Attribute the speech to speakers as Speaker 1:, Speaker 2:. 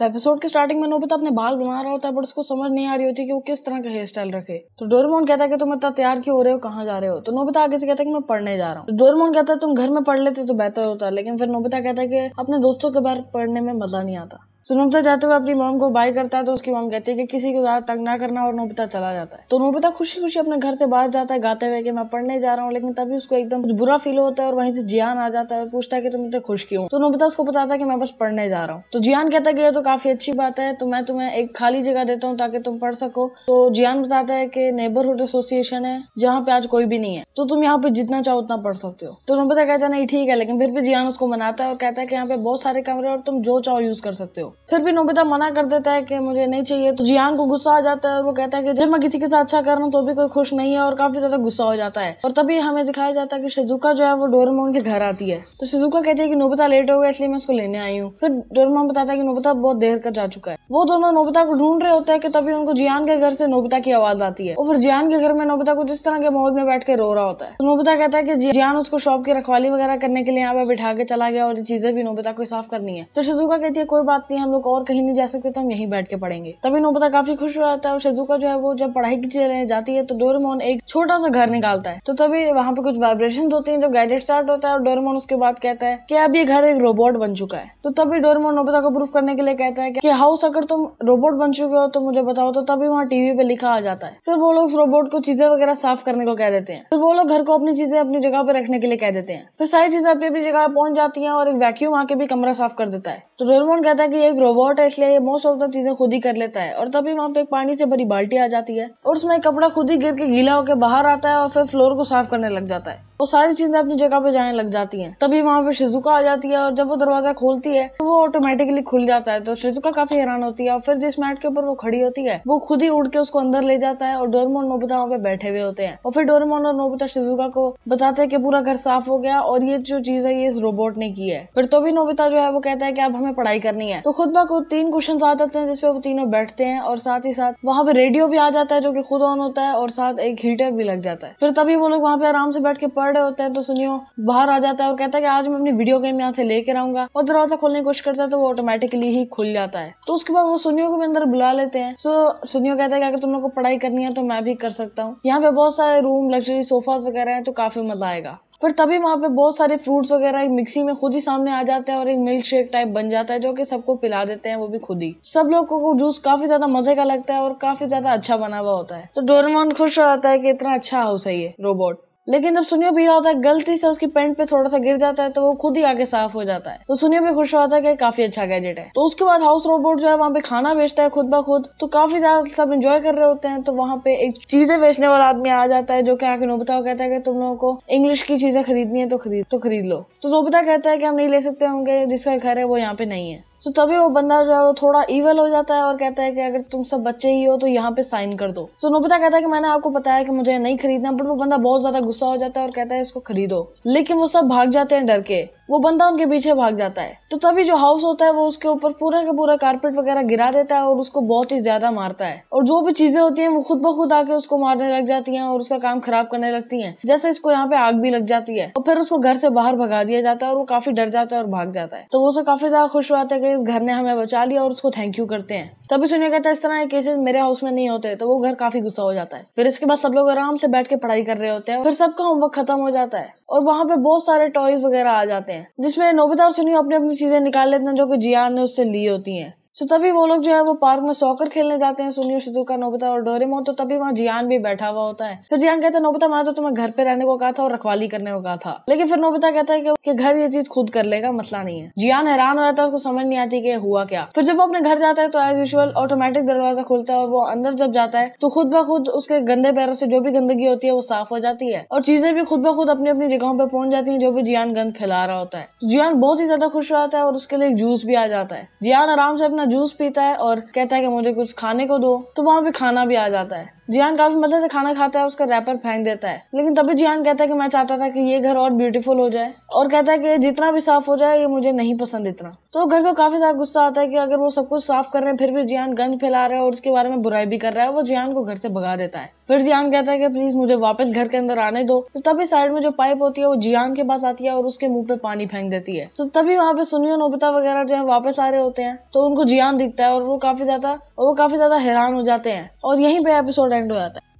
Speaker 1: तो एपिसोड के स्टार्टिंग में नोबिता अपने बाल बना रहा होता है बट उसको समझ नहीं आ रही होती कि वो किस तरह का हेयर स्टाइल रखे। तो डोरेमोन कहता है कि तुम इतना तैयार क्यों हो रहे हो? कहाँ जा रहे हो? तो नोबिता आगे से कहता है कि मैं पढ़ने जा रहा हूँ। तो डोरेमोन कहता है, तुम घर में पढ़ लेते तो बेहतर होता लेकिन फिर नोबिता कहता है कि अपने दोस्तों के बारे पढ़ने में मज़ा नहीं आता। सो नोबिता जाते हुए अपनी मॉम को बाय करता है तो उसकी मॉम कहती है कि किसी को ज़्यादा तंग ना करना और नोबिता चला जाता है। तो नोबिता खुशी खुशी अपने घर से बाहर जाता है, गाते हुए कि मैं पढ़ने जा रहा हूँ, लेकिन तभी उसको एकदम कुछ बुरा फील होता है और वहीं से जियान आ जाता है और पूछता है कि तुम इतने खुश क्यों? तो नोबिता उसको बताता है कि मैं बस पढ़ने जा रहा हूँ। तो जियान कहता है कि तो काफ़ी अच्छी बात है तो मैं तुम्हें एक खाली जगह देता हूँ ताकि तुम पढ़ सको। तो जियान बताता है कि नेबरहुड एसोसिएशन है, जहाँ पे आज कोई भी नहीं है। तो तुम यहाँ पे जितना चाहो उतना पढ़ सकते हो। तो नोबिता कहता है, नहीं, ठीक है, लेकिन फिर भी जियान उसको मनाता है और कहता है कि यहाँ पे बहुत सारे कमरे और तुम जो चाहो यूज़ कर सकते हो। फिर भी नोबिता मना कर देता है कि मुझे नहीं चाहिए। तो जियान को गुस्सा आ जाता है और वो कहता है कि जब मैं किसी के साथ अच्छा कर रहा हूँ तो भी कोई खुश नहीं है और काफ़ी ज़्यादा गुस्सा हो जाता है। और तभी हमें दिखाया जाता है कि शिजुका जो है वो डोरेमोन के घर आती है। तो शिजुका कहती है कि नोबिता लेट हो गया, इसलिए मैं उसको लेने आई हूँ। फिर डोरेमोन बताता है कि नोबिता बहुत देर कर जा चुका है। वो दोनों नोबिता को ढूंढ रहे होते हैं कि तभी उनको जियान के घर से नोबिता की आवाज़ आती है। और फिर जियान के घर में नोबिता कुछ इस तरह के माहौल में बैठ के रो रहा होता है। तो नोबिता कहता है कि जियान उसको शॉप की रखवाली वगैरह करने के लिए यहाँ पे बिठा के चला गया और चीज़ें भी नोबिता को साफ़ करनी है। तो शिजुका कहती है, कोई बात नहीं हम लोग और कहीं नहीं जा सकते तो हम यहीं बैठ के पढ़ेंगे। तभी नोबिता काफ़ी खुश हो जाता है और शिजुका जो है वो जब पढ़ाई की चीज़ें जाती है तो डोरेमोन एक छोटा सा घर निकालता है। तो तभी वहाँ पे कुछ वाइब्रेशन होती है, जब गैजेट स्टार्ट होता है और डोरेमोन उसके बाद कहता है कि अब ये घर एक रोबोट बन चुका है। तो तभी डोरेमोन नोबिता को प्रूफ करने के लिए कहता है कि हाउस अगर तुम रोबोट बन चुके हो तो मुझे बताओ। तो तभी वहाँ टीवी पे लिखा आ जाता है। फिर वो लोग उस रोबोट को चीज़ें वगैरह साफ़ करने को कह देते हैं। फिर वो लोग घर को अपनी चीज़ें अपनी जगह पे रखने के लिए कह देते हैं। फिर सारी चीज़ें अपनी अपनी जगह पहुँच जाती हैं और एक वैक्यूम आके भी कमरा साफ़ कर देता है। तो डोरेमोन कहता है कि ये एक रोबोट है, इसलिए मोस्ट ऑफ़ द चीज़ें खुद ही कर लेता है। और तभी वहाँ पे एक पानी से भरी बाल्टी आ जाती है। और उसमें कपड़ा खुद ही गिर के गीला होकर बाहर आता है और फिर फ्लोर को साफ़ करने लग जाता है। वो सारी चीज़ें अपनी जगह पे जाने लग जाती हैं। तभी वहाँ पे शिजुका आ जाती है और जब वो दरवाज़ा खोलती है तो वो ऑटोमेटिकली खुल जाता है। तो शिजुका काफ़ी हैरान होती है और फिर जिस मैट के ऊपर वो खड़ी होती है, वो खुद ही उड़ के उसको अंदर ले जाता है और डोरेमोन नोबिता वहाँ पे बैठे हुए होते हैं। और फिर डोरेमोन और नोबिता शिजुका को बताते हैं कि पूरा घर साफ़ हो गया और ये जो चीज़ है, ये इस रोबोट ने की है। फिर तो भी नोबिता जो है, वो कहता है कि अब हमें पढ़ाई करनी है। तो खुद ब खुद तीन क्वेश्चन आ जाते हैं, जिसपे वो तीनों बैठते हैं और साथ ही साथ वहाँ पे रेडियो भी आ जाता है, जो की खुद ऑन होता है और साथ एक हीटर भी लग जाता है। फिर तभी वो लोग वहाँ पे आराम से बैठ के पढ़ रहे होते हैं तो सुनियो, बाहर आ जाता है और कहता है कि आज मैं अपनी वीडियो गेम यहाँ से लेकर आऊँगा और दरवाज़ा खोलने की कोशिश करता है तो वो ऑटोमेटिकली ही खुल जाता है। तो उसके बाद वो सुनियो को भी अंदर बुला लेते हैं। सो सुनियो कहता है कि अगर तुम लोग को पढ़ाई करनी है तो मैं भी कर सकता हूँ। यहाँ पे बहुत सारे रूम लग्जरी सोफास वगैरह है तो काफ़ी मज़ा आएगा। फिर तभी वहाँ पे बहुत सारे फ्रूट्स वगैरह एक मिक्सी में खुद ही सामने आ जाते हैं और एक मिल्क शेक टाइप बन जाता है जो कि सबको पिला देते हैं, वो भी खुद ही। सब लोगों को जूस काफ़ी ज़्यादा मज़े का लगता है और काफ़ी ज़्यादा अच्छा बना हुआ होता है। तो डोरेमोन खुश हो जाता है कि इतना अच्छा हाउस है ये रोबोट लेकिन जब सुनियो पी रहा होता है, गलती से उसकी पेंट पे थोड़ा सा गिर जाता है तो वो खुद ही आगे साफ़ हो जाता है। तो सुनियो भी खुश होता है कि काफ़ी अच्छा गैजेट है। तो उसके बाद हाउस रोबोट जो है, वहाँ पे खाना बेचता है खुद ब खुद। तो काफ़ी ज़्यादा सब एंजॉय कर रहे होते हैं तो वहाँ पे एक चीज़ें बेचने वाला आदमी आ जाता है, जो कि आके नोबिता को कहता है कि तुम लोगों को इंग्लिश की चीज़ें खरीदनी है तो खरीद तो खरीद लो। तो नोबिता कहता है कि हम नहीं ले सकते होंगे, जिसका घर है वो यहाँ पे नहीं है। तो तभी वो बंदा जो है वो थोड़ा इवल हो जाता है और कहता है कि अगर तुम सब बच्चे ही हो तो यहाँ पे साइन कर दो। तो नोबिता कहता है कि मैंने आपको बताया कि मुझे नहीं खरीदना बट वो बंदा बहुत ज़्यादा गुस्सा हो जाता है और कहता है इसको खरीदो। लेकिन वो सब भाग जाते हैं डर के। वो बंदा उनके पीछे भाग जाता है। तो तभी जो हाउस होता है, वो उसके ऊपर पूरा का पूरा कारपेट वगैरह गिरा देता है और उसको बहुत ही ज़्यादा मारता है। और जो भी चीज़ें होती हैं, वो खुद ब खुद आके उसको मारने लग जाती हैं और उसका काम खराब करने लगती हैं। जैसे इसको यहाँ पे आग भी लग जाती है। और फिर उसको घर से बाहर भगा दिया जाता है और वो काफ़ी डर जाता है और भाग जाता है। तो वो उसे काफ़ी ज़्यादा खुश हुआ है कि घर ने हमें बचा लिया और उसको थैंक यू करते हैं। तभी सुनिए कहता है, इस तरह के केसेस मेरे हाउस में नहीं होते तो वो घर काफ़ी गुस्सा हो जाता है। फिर इसके बाद सब लोग आराम से बैठ के पढ़ाई कर रहे होते हैं फिर सबका होमवर्क खत्म हो जाता है। और वहाँ पे बहुत सारे टॉयज वगैरह आ जाते हैं। जिसमें नोबिता और सुनियो अपनी अपनी चीज़ें निकाल लेते हैं जो कि जियान ने उससे ली होती हैं। तो तभी वो लोग जो है वो पार्क में सॉकर खेलने जाते हैं, सुनियो शिजुका नोबिता और डोरेमोन। तो तभी वहाँ जियान भी बैठा हुआ होता है। फिर जियान कहता है, नोबिता मैं तो तुम्हें घर पे रहने को कहा था और रखवाली करने को कहा था। लेकिन फिर नोबिता कहता है कि घर ये चीज़ खुद कर लेगा, मसला नहीं है। जियान हैरान हो जाता है, उसको समझ नहीं आती कि हुआ क्या। फिर जब वो अपने घर जाता है तो एज यूजल ऑटोमेटिक दरवाज़ा खुलता है और वो अंदर जब जाता है तो खुद ब खुद उसके गंदे पैरों से जो भी गंदगी होती है, वो साफ़ हो जाती है। और चीज़ें भी खुद ब खुद अपनी अपनी जगहों पर पहुँच जाती है, जो भी जियान गंद फैला रहा होता है। जियान बहुत ही ज़्यादा खुश रहता है और उसके लिए जूस भी आ जाता है। जियान आराम से अपना जूस पीता है और कहता है कि मुझे कुछ खाने को दो तो वहाँ पे खाना भी आ जाता है। जियान काफ़ी मज़े से खाना खाता है, उसका रैपर फेंक देता है। लेकिन तभी जियान कहता है कि मैं चाहता था कि ये घर और ब्यूटीफुल हो जाए। और कहता है कि जितना भी साफ़ हो जाए, ये मुझे नहीं पसंद इतना। तो घर को काफ़ी ज़्यादा गुस्सा आता है कि अगर वो सब कुछ साफ़ कर रहे हैं, फिर भी जियान गंद फैला रहा है और उसके बारे में बुराई भी कर रहा है, वो जियान को घर से भगा देता है। फिर जियान कहता है कि प्लीज़ मुझे वापस घर के अंदर आने दो। तो तभी साइड में जो पाइप होती है, वो जियान के पास आती है और उसके मुँह पे पानी फेंक देती है। तो तभी वहाँ पे सुनियो नोबिता वगैरह जो है, वापस आ रहे होते हैं। तो उनको जियान दिखता है और वो काफ़ी ज़्यादा और वो काफ़ी ज़्यादा हैरान हो जाते हैं। और यहीं पे एपिसोड एंड हो जाता है।